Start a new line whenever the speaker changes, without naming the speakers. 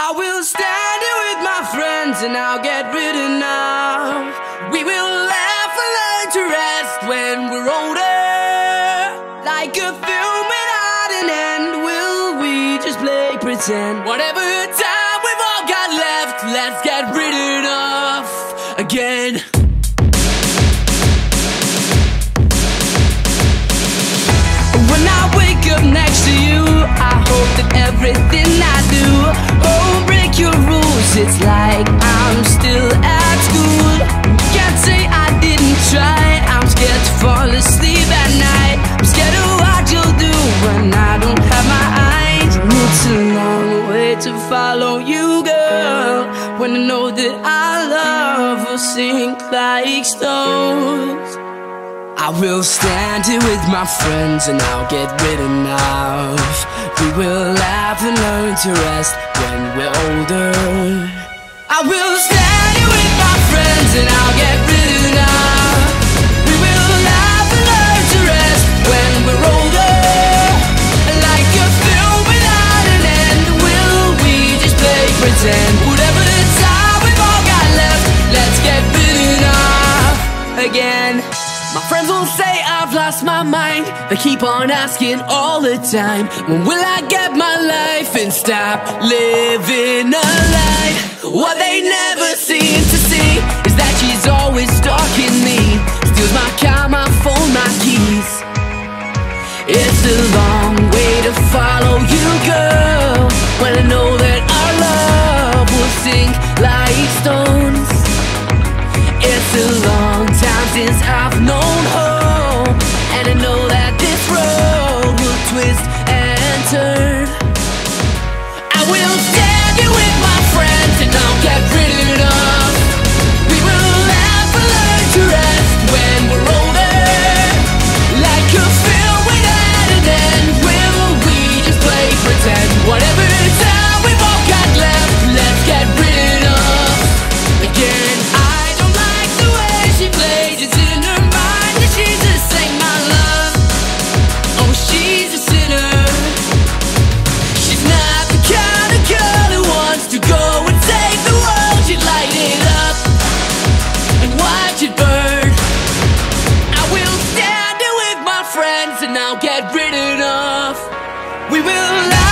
I will stand here with my friends and I'll get written off. We will laugh and learn to rest when we're older. Like a film without an end, will we just play pretend? Whatever time we've all got left, let's get written off again. To follow you, girl. When I know that our love will sink like stones. I will stand here with my friends and I'll get written off. We will laugh and learn to rest when we're older. I will stand again. My friends will say I've lost my mind. They keep on asking all the time, when will I get my life and stop living a lie? What they never seem to see is that she's always stalking me. Steals my car, my phone, my keys. It's a long way to follow you, girl. When I know that our love will sink like stones. It's a long turn. We will